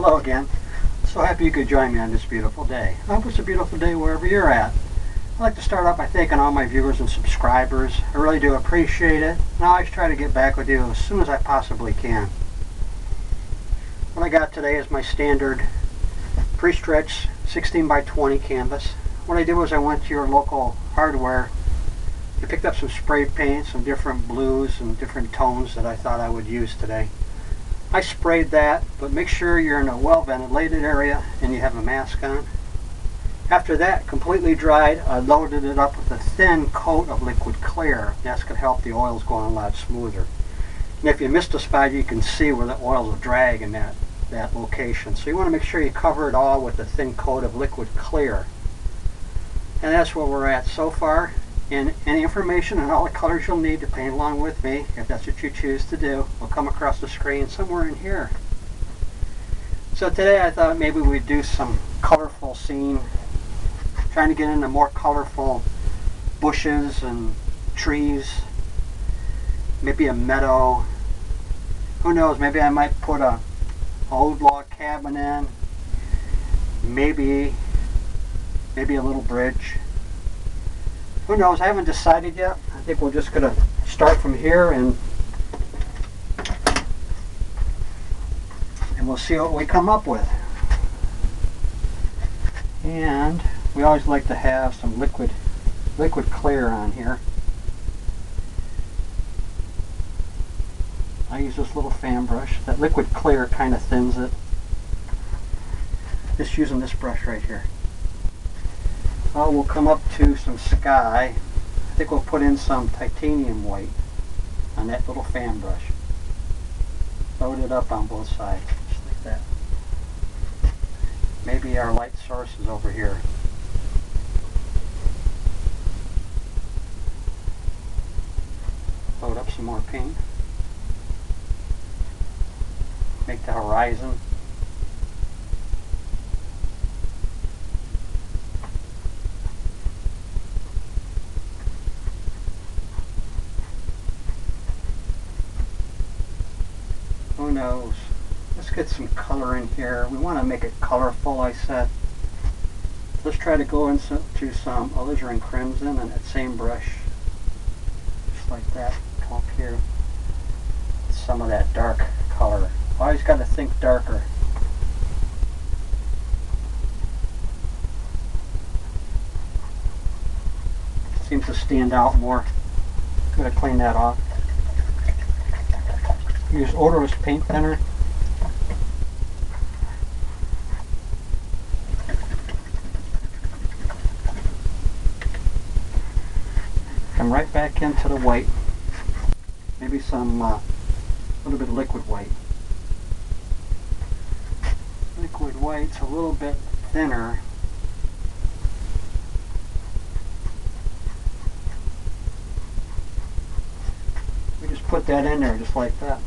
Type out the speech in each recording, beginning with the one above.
Hello again. So happy you could join me on this beautiful day. I hope it's a beautiful day wherever you're at. I'd like to start off by thanking all my viewers and subscribers. I really do appreciate it. And I always try to get back with you as soon as I possibly can. What I got today is my standard pre-stretch 16 by 20 canvas. What I did was I went to your local hardware I picked up some spray paint, some different blues and different tones that I thought I would use today. I sprayed that, but make sure you're in a well ventilated area and you have a mask on. After that completely dried, I loaded it up with a thin coat of liquid clear. That's going to help the oils go on a lot smoother. And if you missed a spot, you can see where the oils will drag in that, that location. So you want to make sure you cover it all with a thin coat of liquid clear. And that's where we're at so far and any information on all the colors you'll need to paint along with me, if that's what you choose to do, will come across the screen somewhere in here. So today I thought maybe we'd do some colorful scene, trying to get into more colorful bushes and trees, maybe a meadow. Who knows, maybe I might put a old log cabin in, maybe, maybe a little bridge who knows? I haven't decided yet. I think we're just going to start from here and and we'll see what we come up with. And we always like to have some liquid liquid clear on here. I use this little fan brush. That liquid clear kind of thins it. Just using this brush right here. Oh, we'll come up to some sky. I think we'll put in some titanium white on that little fan brush. Load it up on both sides, just like that. Maybe our light source is over here. Load up some more paint. Make the horizon who knows? Let's get some color in here. We want to make it colorful, I said. Let's try to go into some alizarin crimson and that same brush. Just like that. Come up here. Some of that dark color. Always got to think darker. Seems to stand out more. Gotta clean that off. Use odorless paint thinner. Into the white. Maybe some, a uh, little bit of liquid white. Liquid white's a little bit thinner. We just put that in there just like that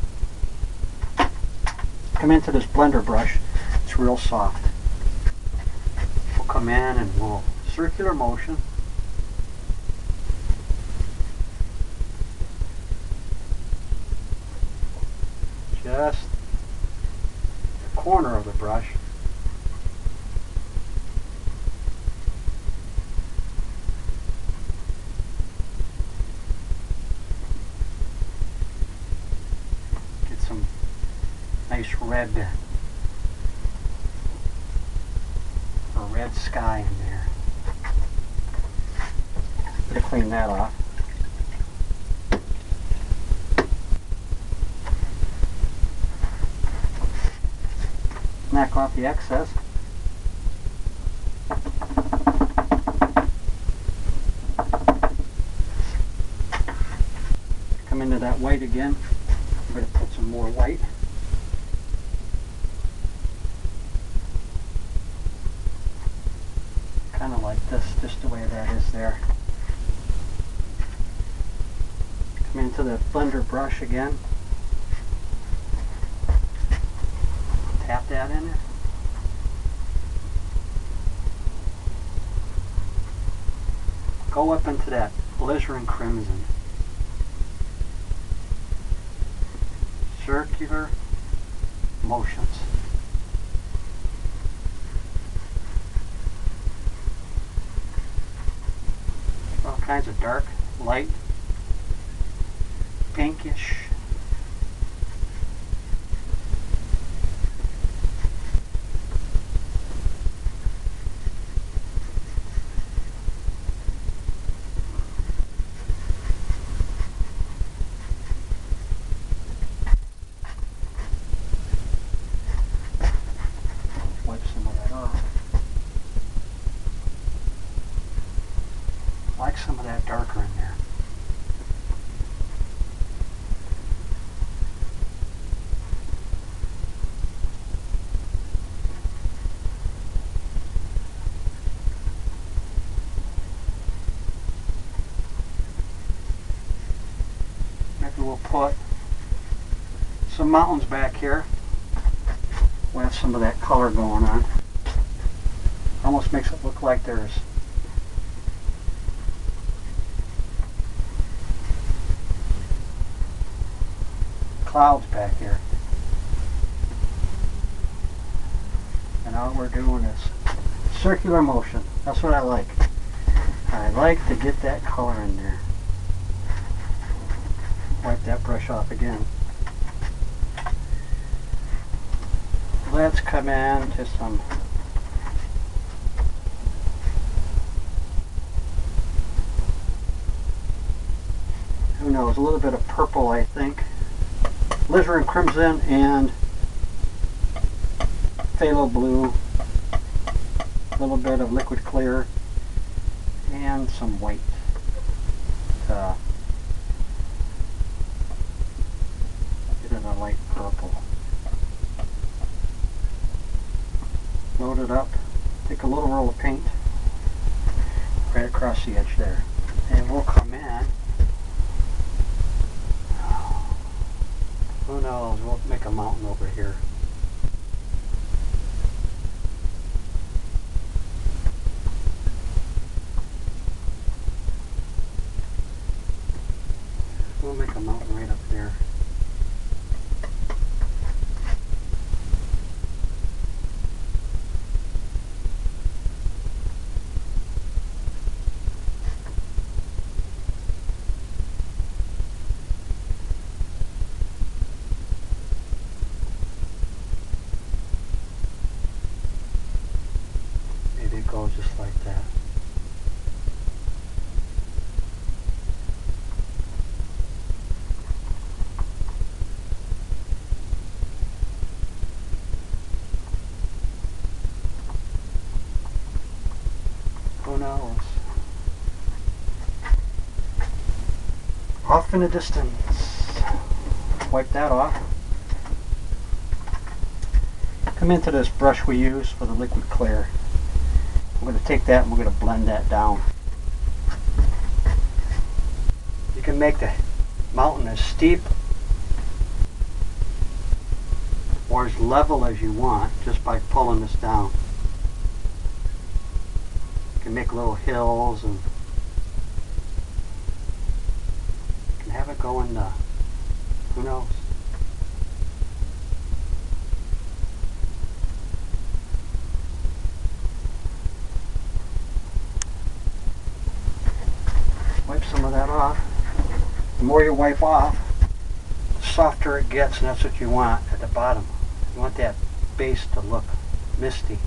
come into this blender brush, it's real soft. We'll come in and we'll circular motion. Just the corner of the brush. Get some nice red red sky in there. Gotta clean that off. Knock off the excess. Come into that white again. I'm going to put some more white. kind of like this, just the way that is there. Come into the blender brush again. up into that alizarin crimson. Circular motions. All kinds of dark, light, pinkish, some mountains back here. We'll have some of that color going on. Almost makes it look like there's clouds back here. And all we're doing is circular motion. That's what I like. I like to get that color in there. Wipe that brush off again. Let's come in to some who knows, a little bit of purple I think. Alizarin Crimson and Phthalo Blue, a little bit of liquid clear, and some white. Uh, get it a light purple. Load it up, take a little roll of paint right across the edge there. And we'll come in Who knows? We'll make a mountain over here. We'll make a mountain right up there. Maybe it goes just like that. Who knows? Off in the distance. Wipe that off. Come into this brush we use for the liquid clear. We're going to take that and we're going to blend that down. You can make the mountain as steep or as level as you want just by pulling this down. Make little hills and can have it go in the, who knows. wipe some of that off. The more you wipe off, the softer it gets, and that's what you want at the bottom. You want that base to look misty.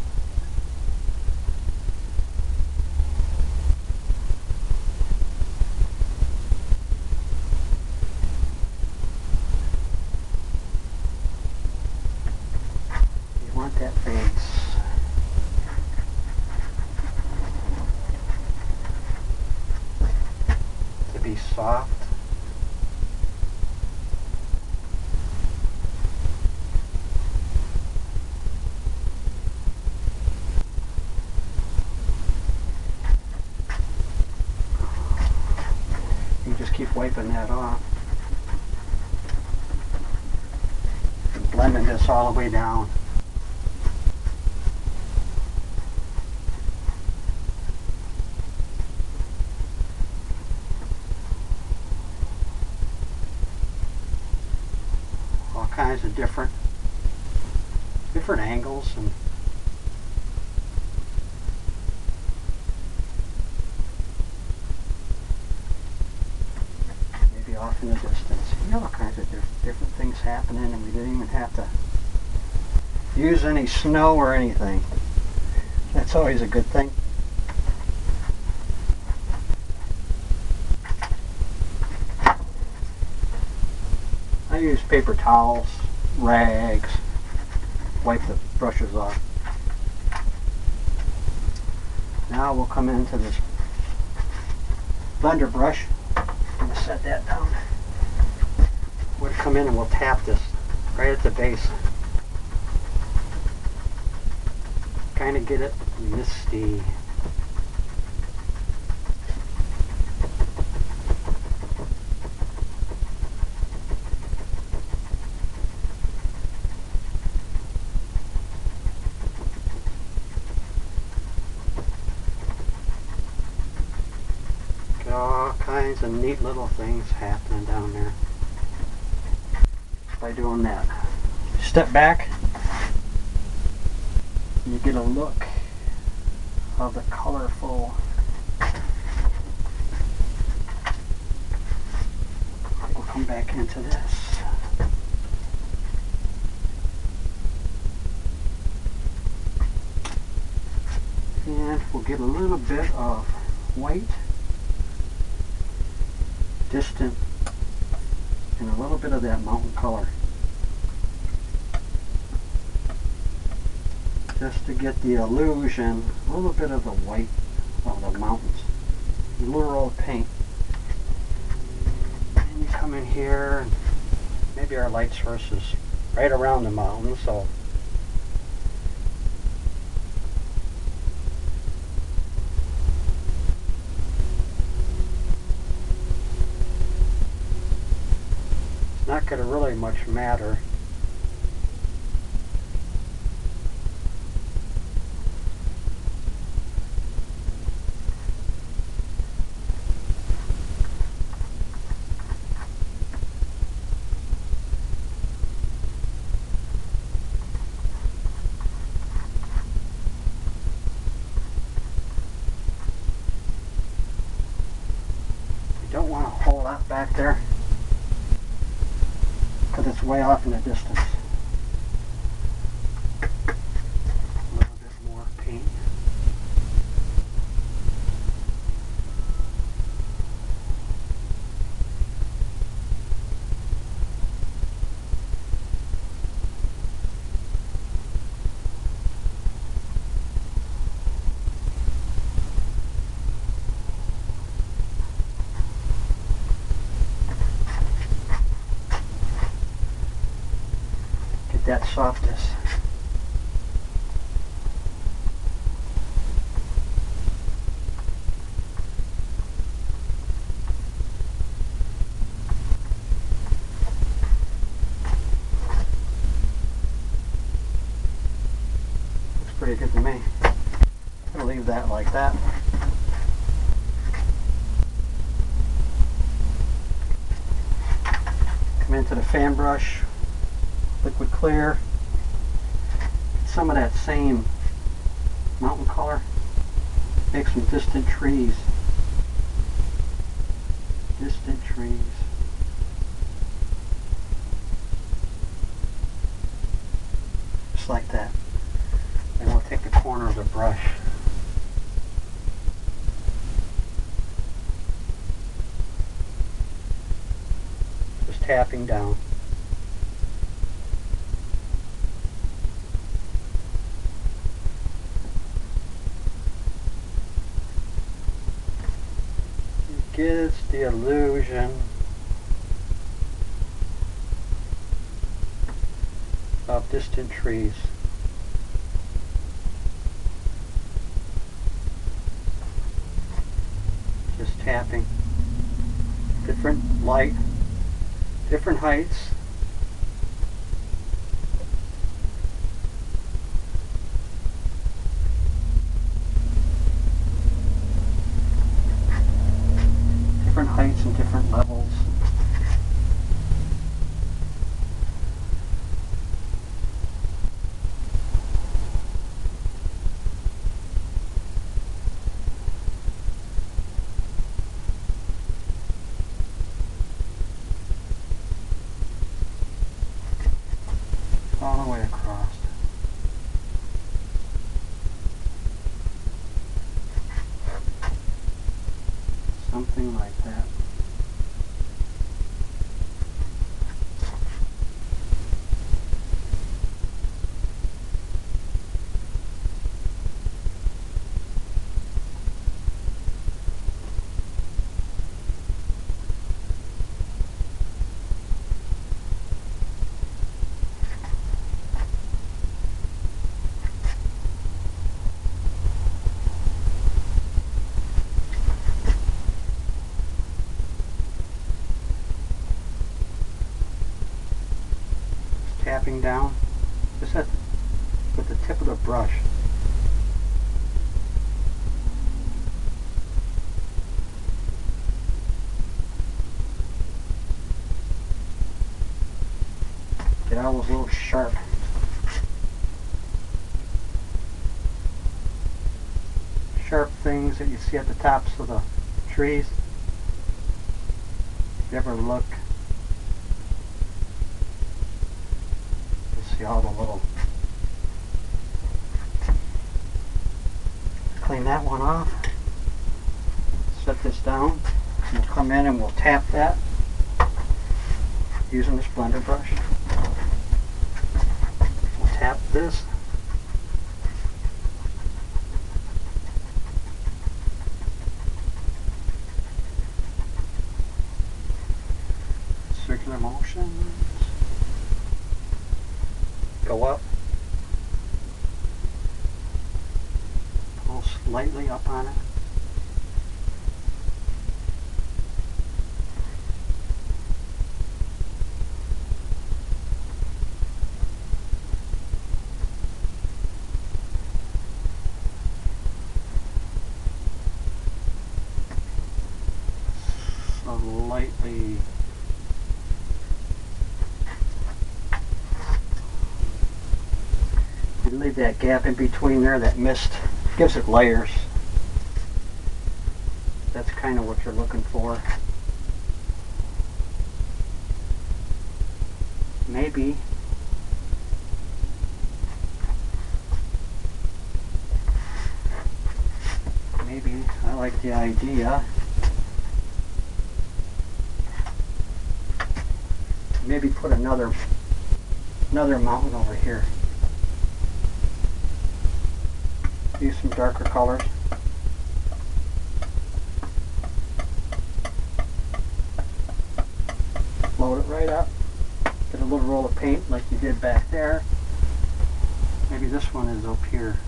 way down. All kinds of different different angles and maybe off in the distance. You know, all kinds of different things happening, and we didn't even have to use any snow or anything. That's always a good thing. I use paper towels, rags, wipe the brushes off. Now we'll come into this blender brush. I'm going to set that down. We'll come in and we'll tap this right at the base. Kind of get it misty. Get all kinds of neat little things happening down there by doing that. Step back, you get a look of the colorful we'll come back into this. And we'll get a little bit of white, distant, and a little bit of that mountain color. Just to get the illusion, a little bit of the white of the mountains. Literal paint. And you come in here, and maybe our light source is right around the mountain, so it's not going to really much matter. You don't want a whole lot back there because it's way off in the distance. A little bit more paint. Get that softness. Looks pretty good to me. I'm gonna leave that like that. Come into the fan brush, liquid clear. Some of that same mountain color. Make some distant trees. Distant trees. Just like that. And we'll take the corner of the brush. Just tapping down. It gives the illusion of distant trees. Just tapping. Different light, different heights. different heights and different levels. something like that. tapping down just at with the tip of the brush. Get all those little sharp sharp things that you see at the tops of the trees. If you ever look all the little. Clean that one off. Set this down. We'll come in and we'll tap that using this blender brush. We'll tap this circular motions go up. Pull slightly up on it. Slightly leave that gap in between there, that mist gives it layers. That's kind of what you're looking for. Maybe maybe I like the idea maybe put another another mountain over here use some darker colors. Load it right up. Get a little roll of paint like you did back there. Maybe this one is up here.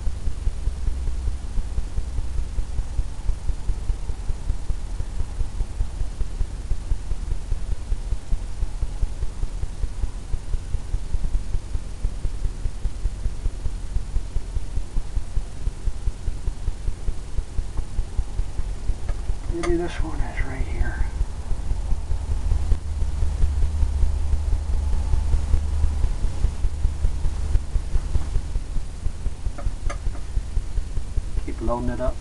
Maybe this one is right here. Keep loading it up.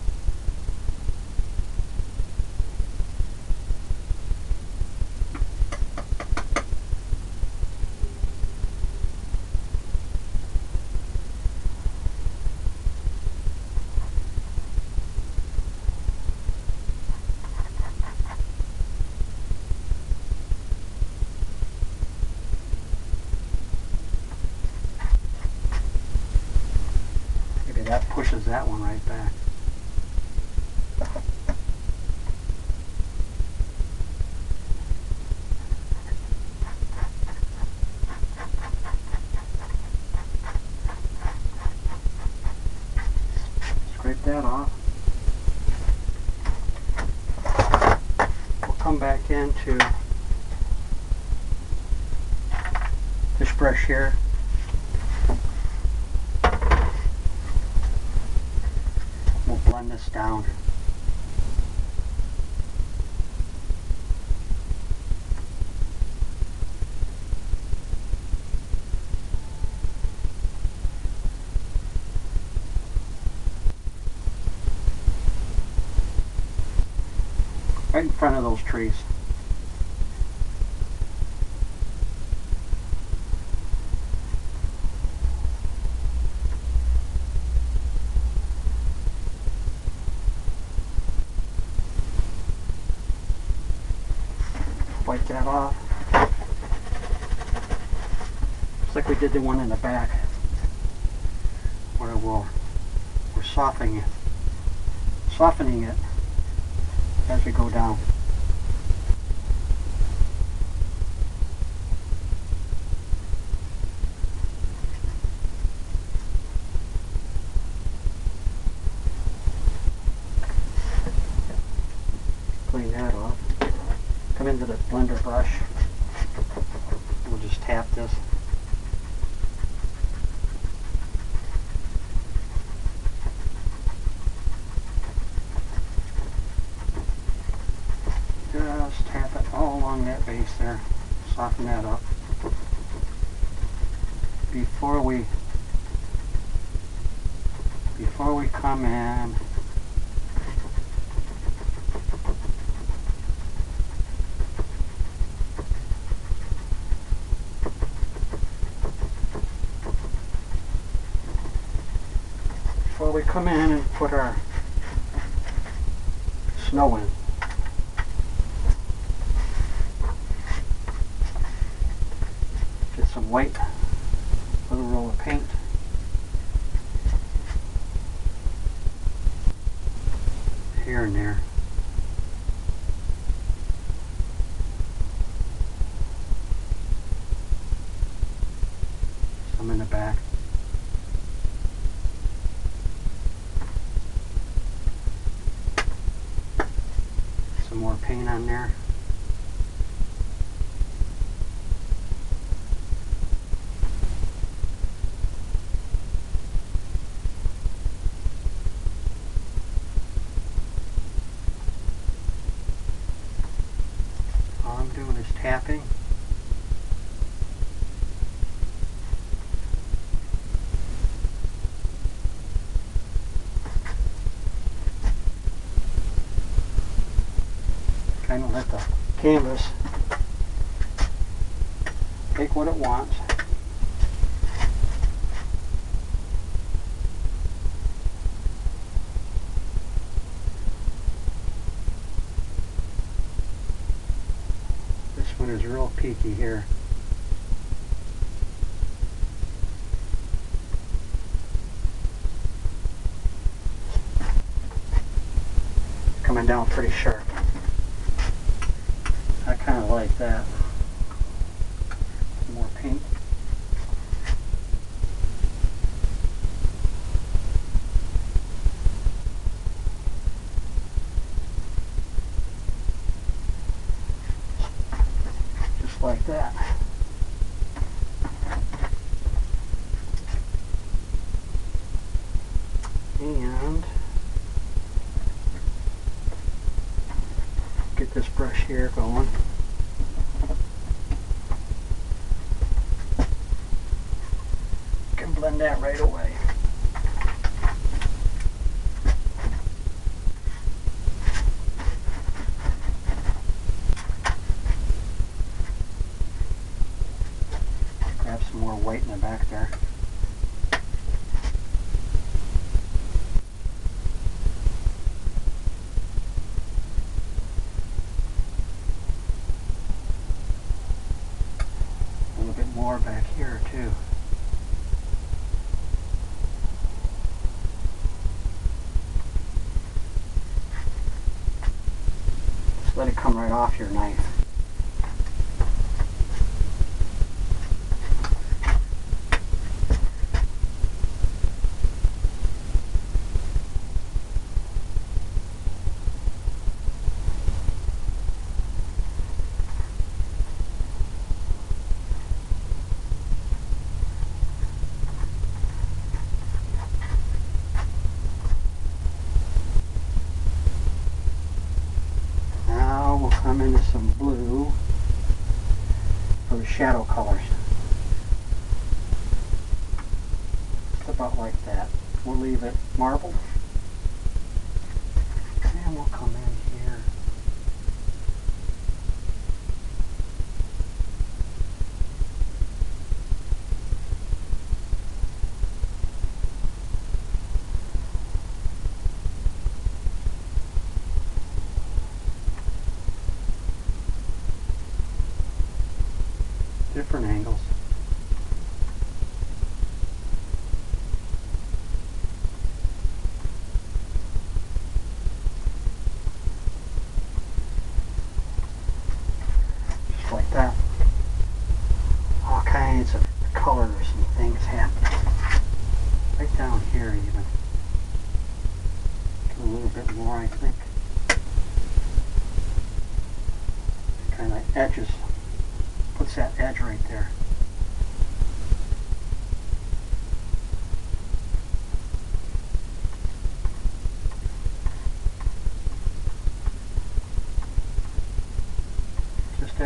Maybe that pushes that one right back. Scrape that off. We'll come back into this brush here. right in front of those trees. Wipe that off. Just like we did the one in the back where we'll, we're softening it. Softening it as we go down. come in. paint on there. kind of let the canvas take what it wants. This one is real peaky here. Coming down pretty sharp like that. shadow colors. About like that. We'll leave it marbled.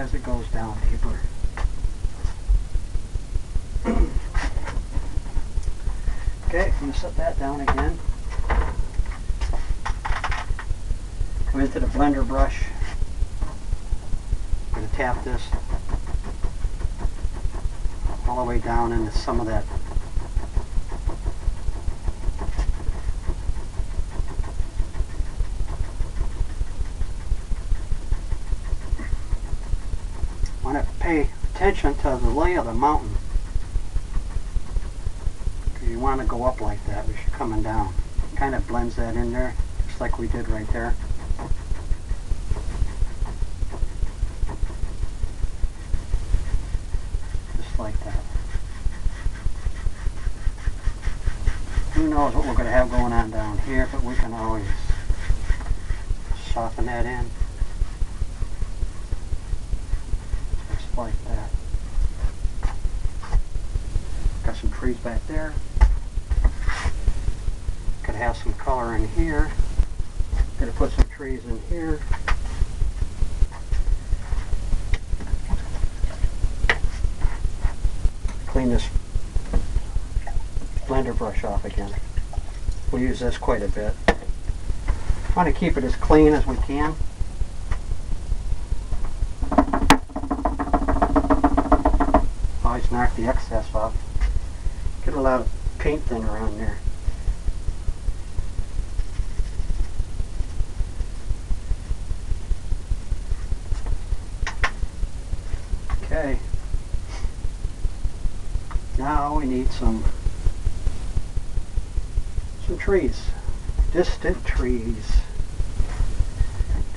As it goes down deeper. Okay, I'm going to set that down again. Come into the blender brush. I'm going to tap this all the way down into some of that want to pay attention to the lay of the mountain. 'Cause you want to go up like that as you're coming down. Kind of blends that in there, just like we did right there. Just like that. Who knows what we're going to have going on down here, but we can always soften that in. Just like that. Got some trees back there. Could have some color in here. Gonna put some trees in here. Clean this blender brush off again. We'll use this quite a bit. Want to keep it as clean as we can. Always knock the excess off. Get a lot of paint thinner around there. Okay. Now we need some some trees. Distant trees.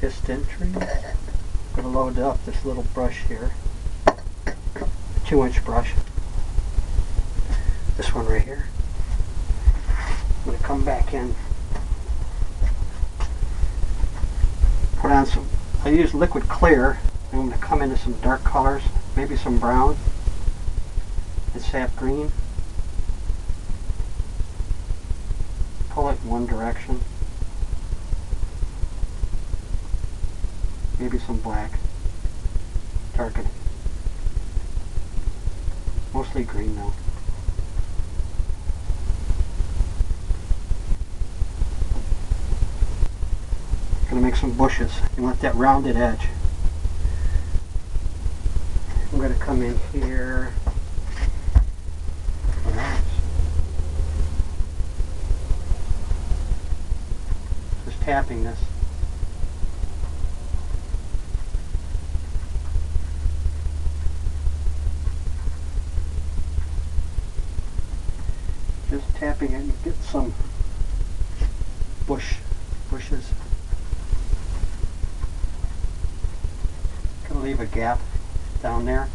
Distant trees. Gonna load up this little brush here. Two inch brush. This one right here. I'm gonna come back in. Put on some I use liquid clear. I'm gonna come into some dark colors, maybe some brown and sap green. Pull it in one direction. Maybe some black. Darken it. Mostly green though. Some bushes. You want that rounded edge. I'm gonna come in here. Just tapping this. Just tapping it and get some bush bushes. Gonna leave a gap down there.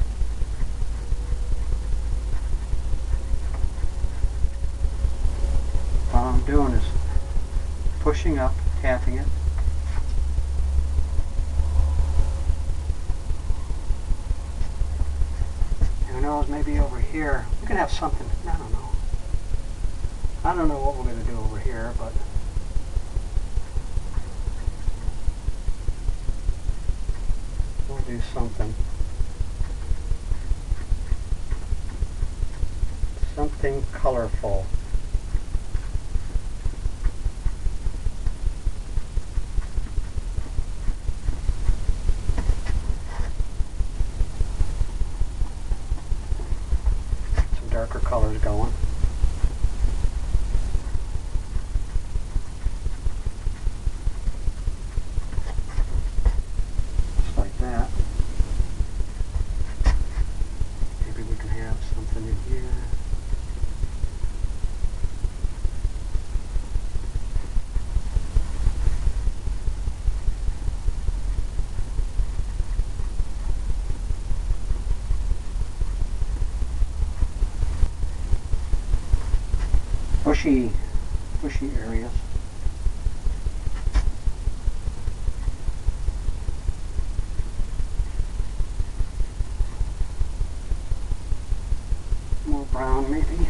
All I'm doing is pushing up, tapping it. Who knows, maybe over here, we could have something, I don't know. I don't know what we're going to do over here, but we'll do something. Something colorful. Some darker colors going. Just like that. Maybe bushy, bushy areas. More brown maybe.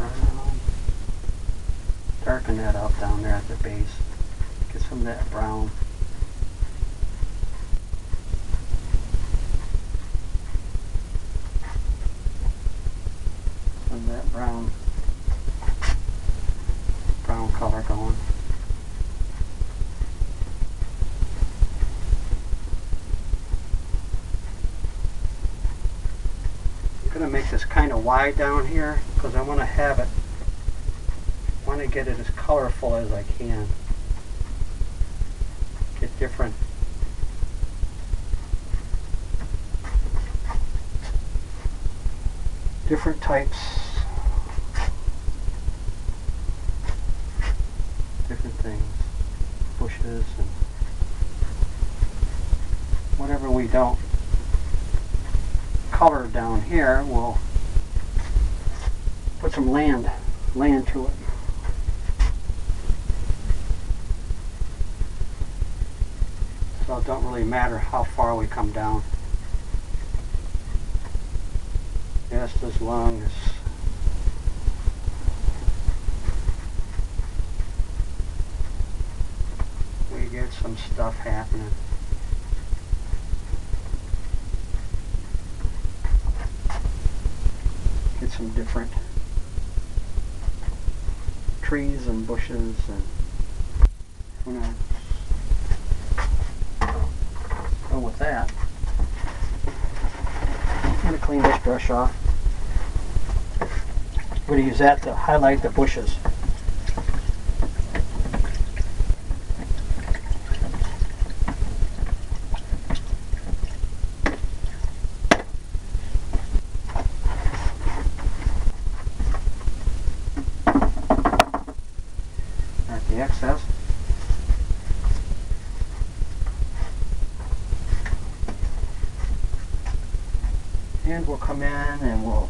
brown. Darken that up down there at the base. Get some of that brown. Some of that brown, brown color going. I'm gonna make down here because I want to have it. I want to get it as colorful as I can. Get different. Different types. Different things. Bushes and whatever we don't color down here put some land land to it so it don't really matter how far we come down. Just as long as we get some stuff happening. Get some different trees and bushes and who knows. Oh, go with that. I'm going to clean this brush off. I'm going to use that to highlight the bushes. At the excess. And we'll come in and we'll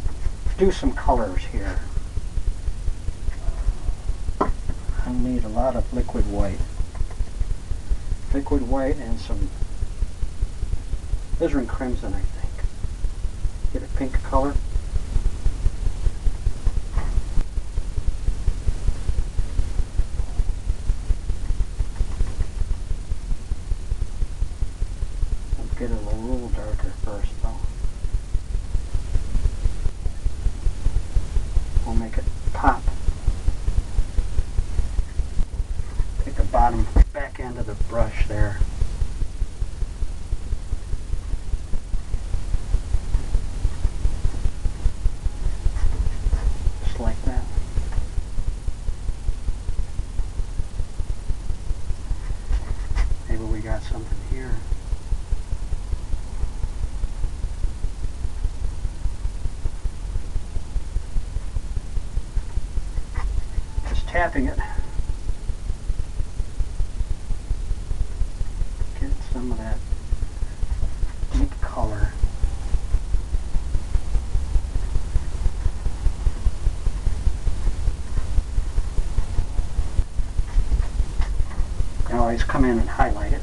do some colors here. I'll need a lot of liquid white. Liquid white and some alizarin crimson, I think. Get a pink color. I'll get it a little darker first though. We'll make it pop. Take the bottom back end of the brush there. Just like that. Maybe we got something here. Just tapping it. Get some of that deep color. Always come in and highlight it.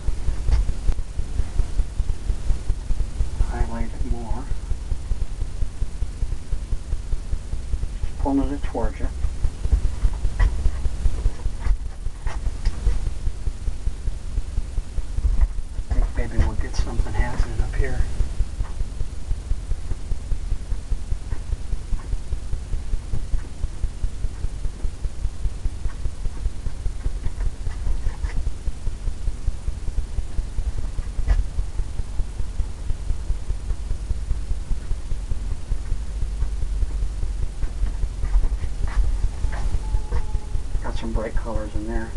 Highlight it more. Just pulling it towards you. I think maybe we'll get something happening up here. Got some bright colors in there.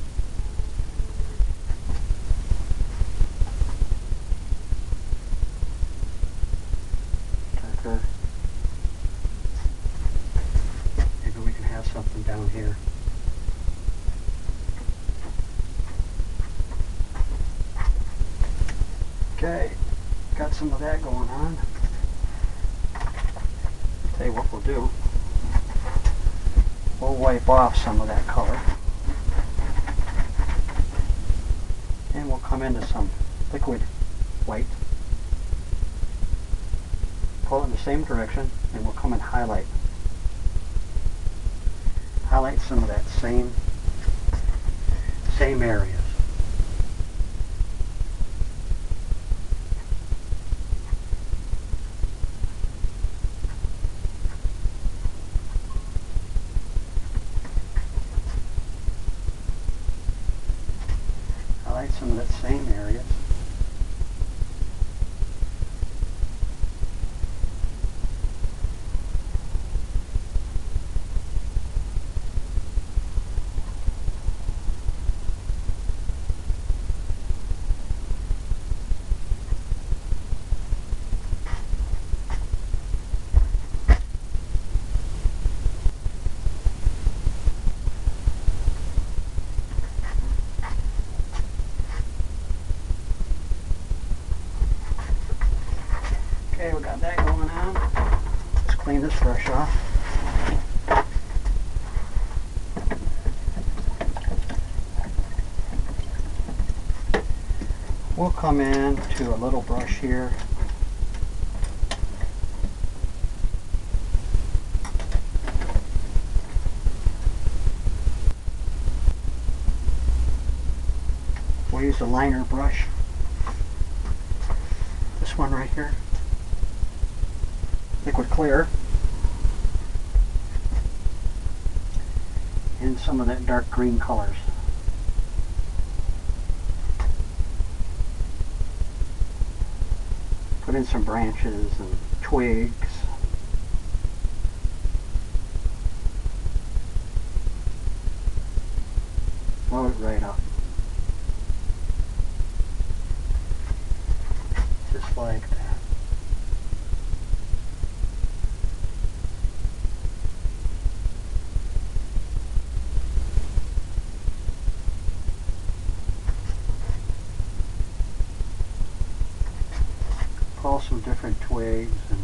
Darker. down here. Okay, got some of that going on. Tell you what we'll do. We'll wipe off some of that color. And we'll come into some liquid white. Pull it in the same direction and we'll come and highlight. Highlight some of that same same areas. Highlight some of that same areas. Okay, we got that going on. Let's clean this brush off. We'll come in to a little brush here. We'll use a liner brush. This one right here liquid clear and some of that dark green colors. Put in some branches and twigs. Load it right up. Just like that. pull some different twigs and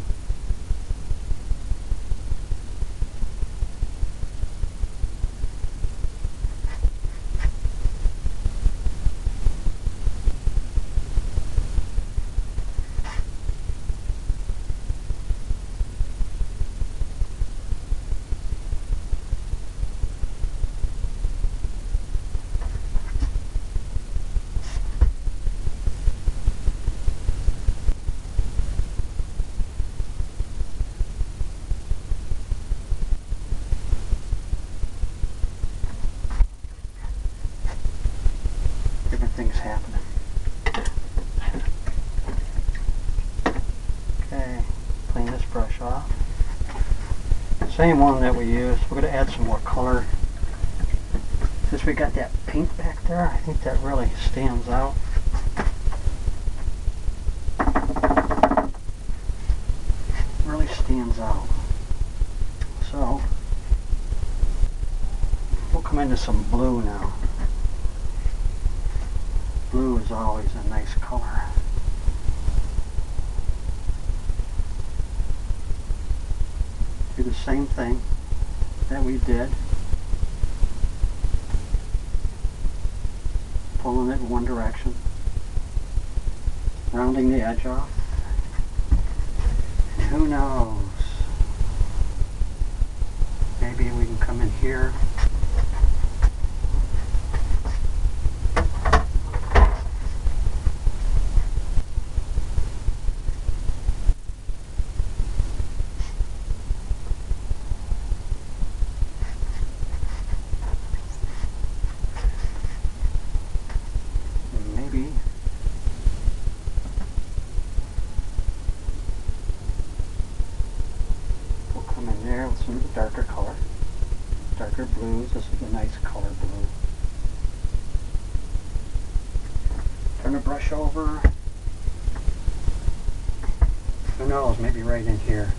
different things happening. Okay, clean this brush off. Same one that we used. We're going to add some more color. Since we got that pink back there, I think that really stands out. Really stands out. So, we'll come into some blue now. Blue is always a nice color. Do the same thing did. Pulling it in one direction. Rounding the edge off. And who knows? Maybe we can come in here maybe we'll come in there with some of the darker color. Darker blues, this is a nice color blue. Turn the brush over. Who knows, maybe right in here.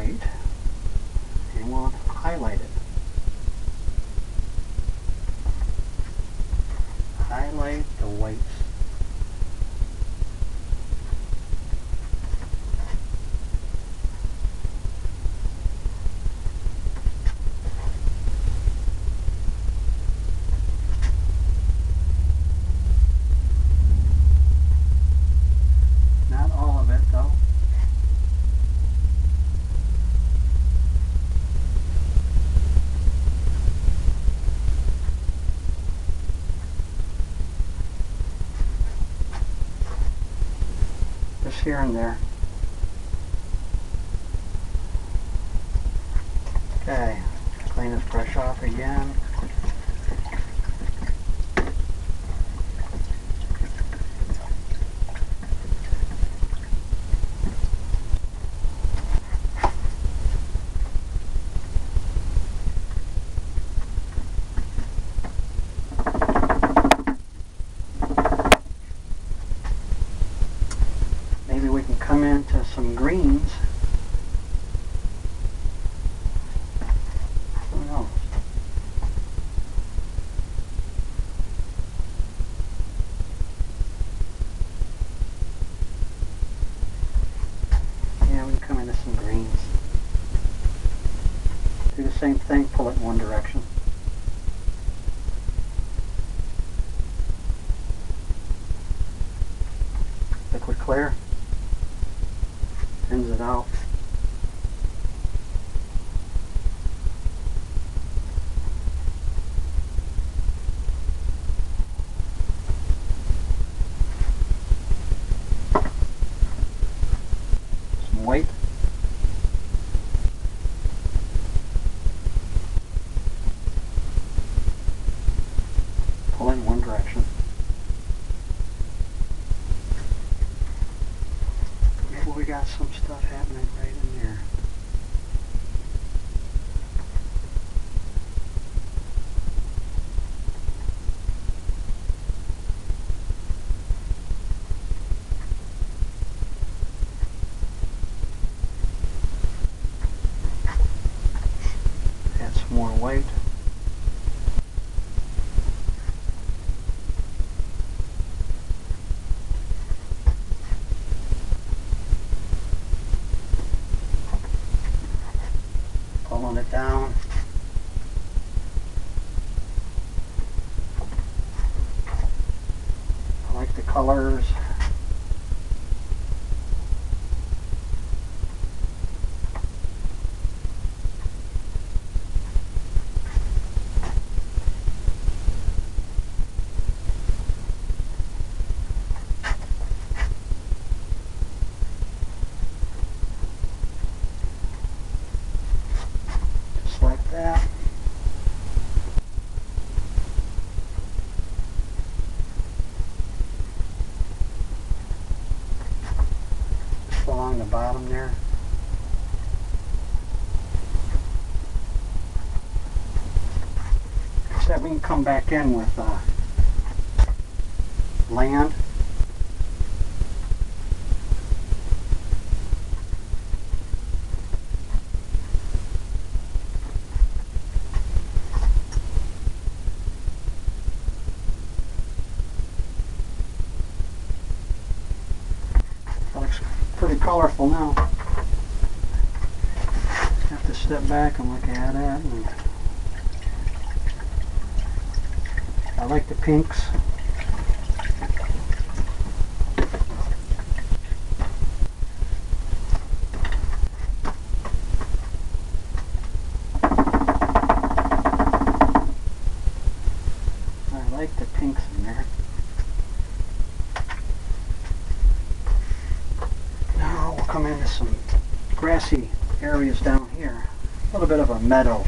played here and there. colors. come back in with uh, land? pinks. I like the pinks in there. Now we'll come into some grassy areas down here. A little bit of a meadow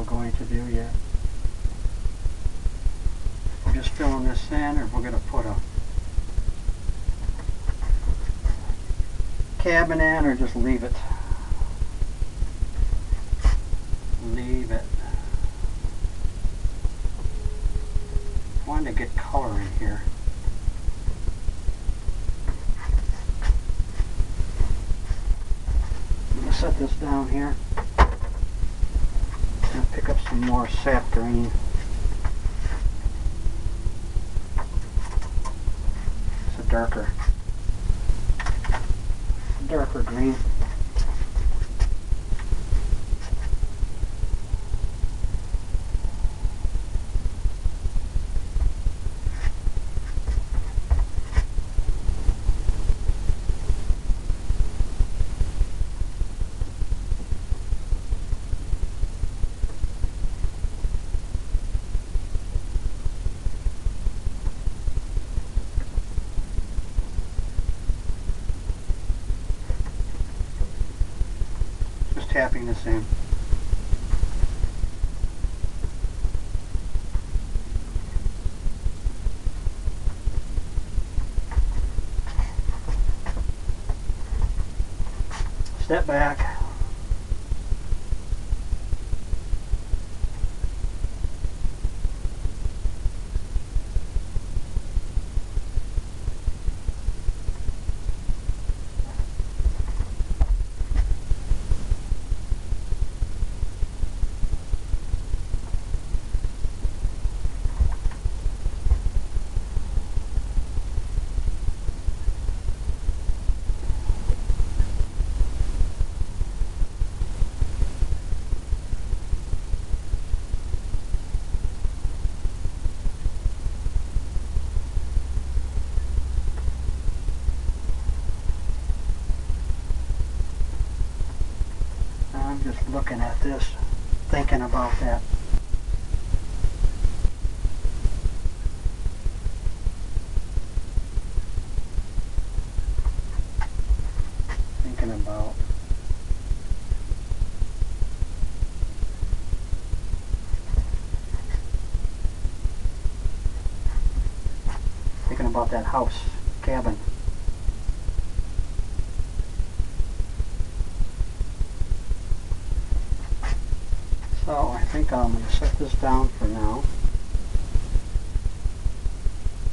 we're going to do yet. We're just filling this in or we're going to put a cabin in or just leave it. Leave it. Wanted to get color in here. I'm going to set this down here. I'll pick up some more sap green. It's a darker, darker green. Just Step back. I'm just looking at this, thinking about that. Thinking about thinking about that house this down for now.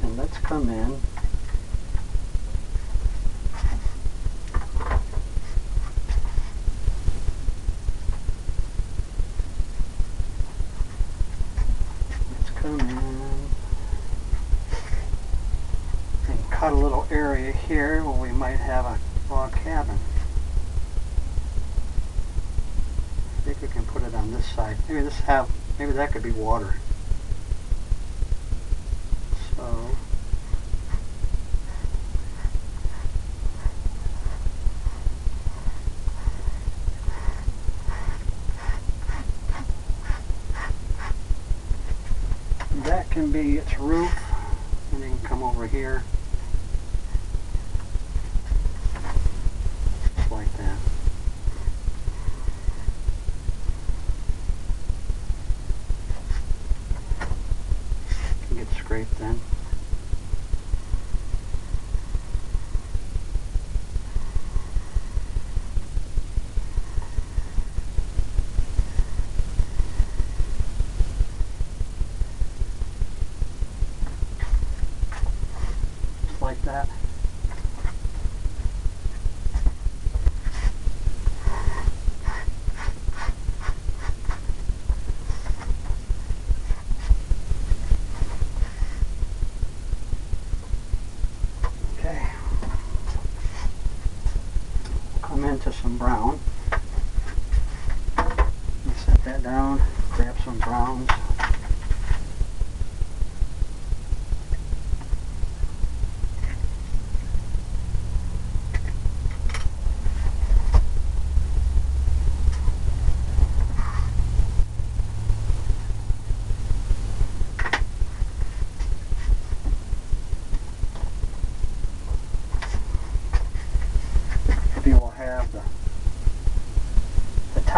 And let's come in cut a little area here where we might have a log cabin. I think we can put it on this side. Maybe this have Maybe that could be water.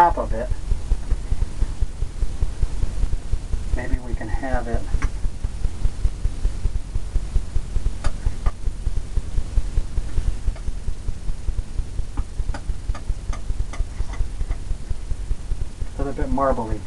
top of it. Maybe we can have it a little bit marbly.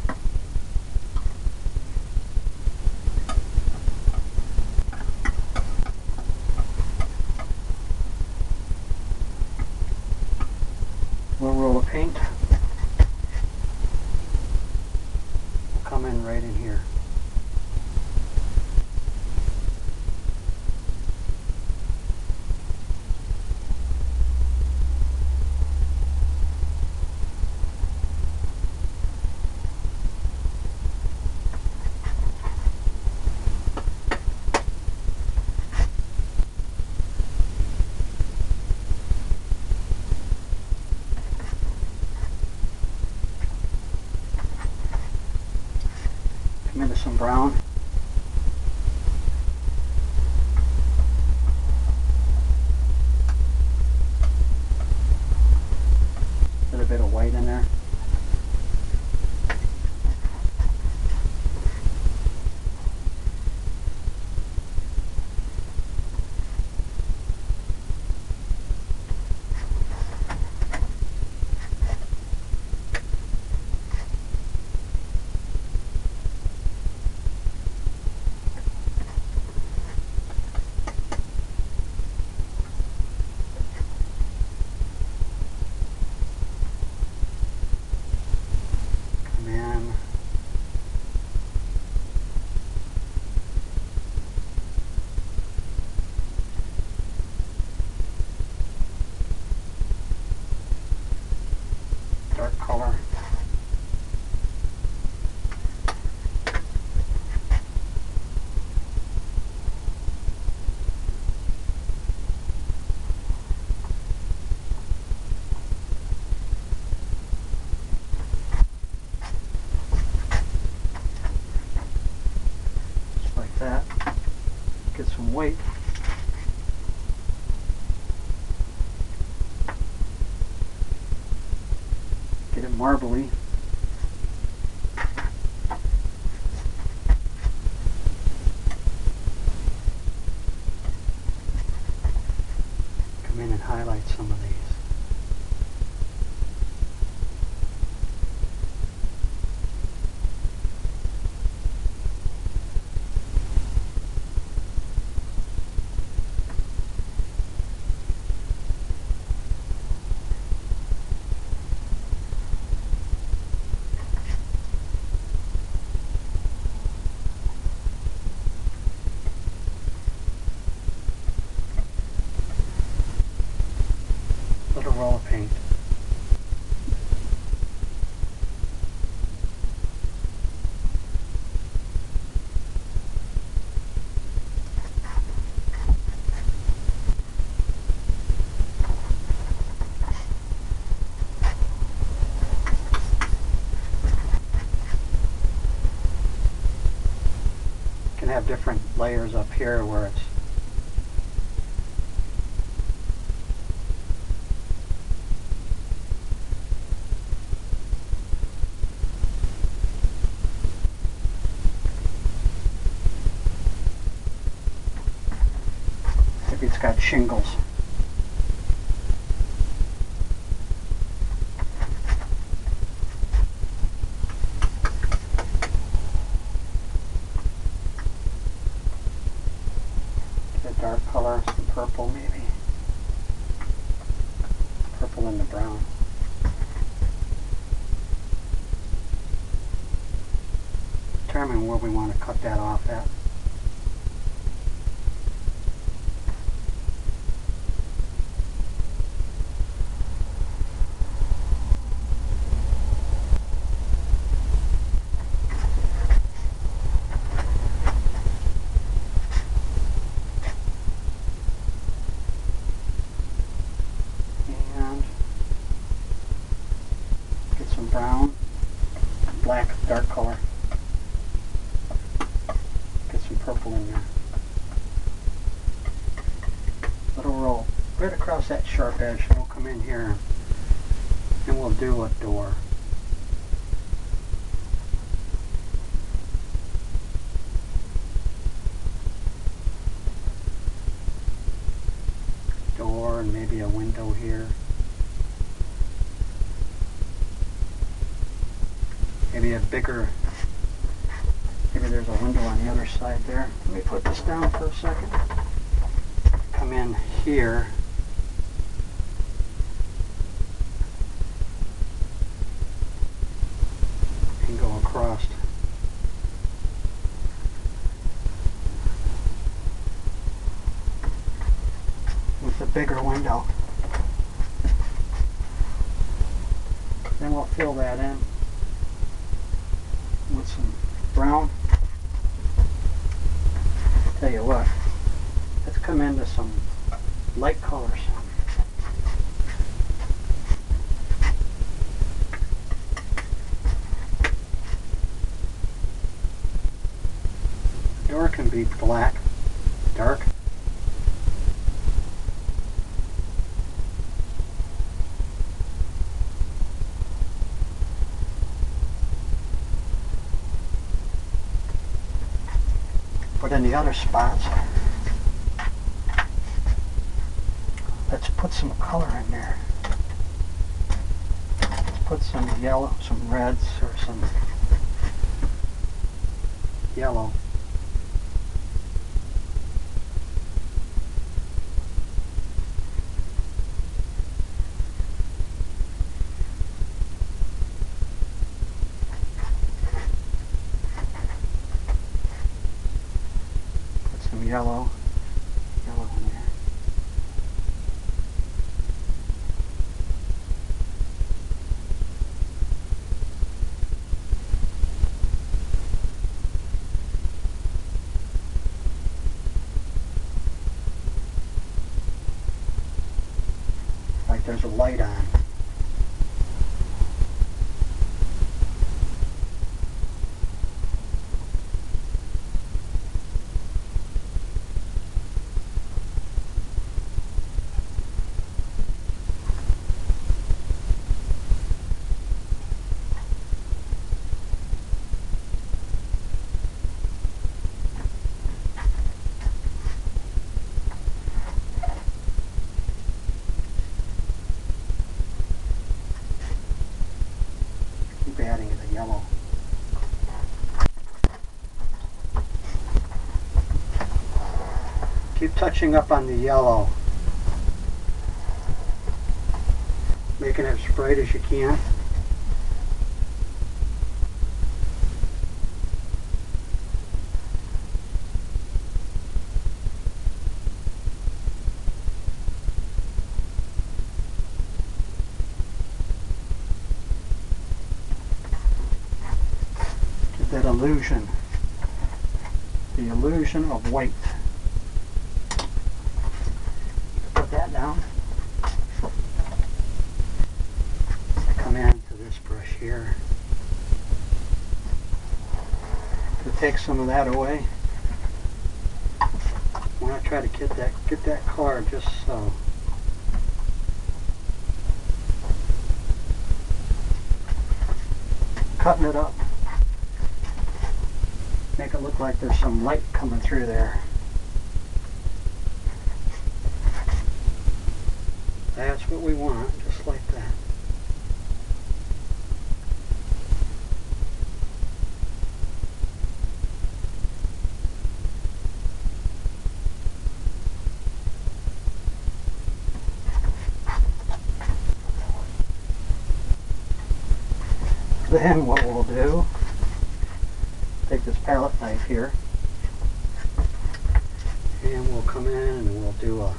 marbly different layers up here where it's it's got shingles. a dark color, some purple maybe. Purple and the brown. Determine where we want to cut that off at. and get some brown, black, dark color. Get some purple in there. Little roll right across that sharp edge. And we'll come in here and we'll do a door. Door and maybe a window here. maybe a bigger, maybe there's a window on the other side there. Let me put this down for a second. Come in here. And go across. With the bigger window. Then we'll fill that in with some brown. Tell you what, let's come into some light colors. Door can black, dark. But in the other spots, let's put some color in there. Let's put some yellow, some reds, or some yellow. Put some yellow, yellow in there. Like there's a light on. Keep adding the yellow. Keep touching up on the yellow. Making it as bright as you can. Get that illusion. The illusion of white. Put that down. Come in to this brush here. To take some of that away. want to try to get that get that color just so. Cutting it up. Make it look like there's some light coming through there. That's what we want, just like that. Then what we'll do, take this palette knife here, and we'll come in and we'll do a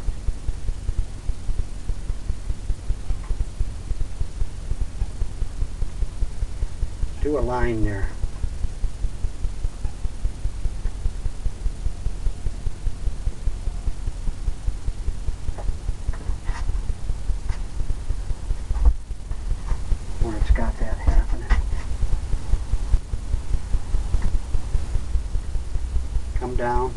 do a line there. Where it's got that happening. Come down.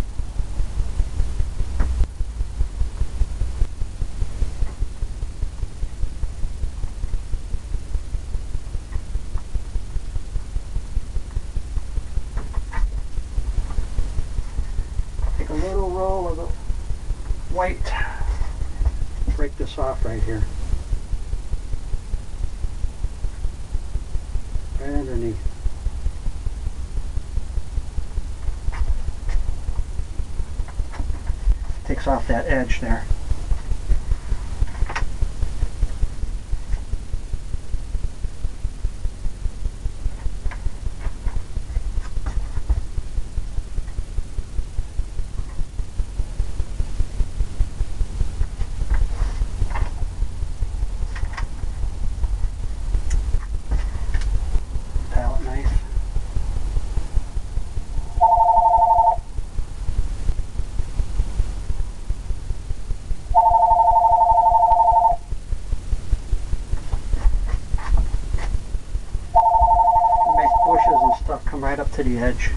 Take a little roll of the white. Break this off right here. Right underneath. Off that edge there. palette knife. Make bushes and stuff come right up to edge.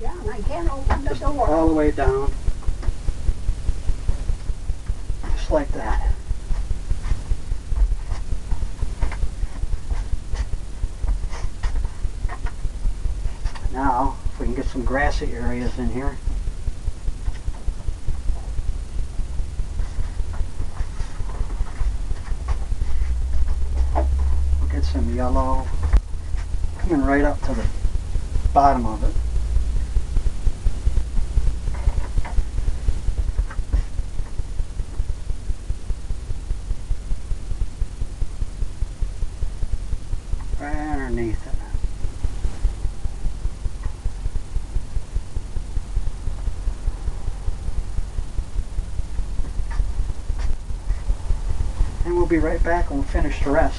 Yeah, and I can't open the Just door. all the way down. Just like that. Now, if we can get some grassy areas in here. We'll get some yellow coming right up to the bottom of it. right underneath it. And we'll be right back and we'll finish the rest.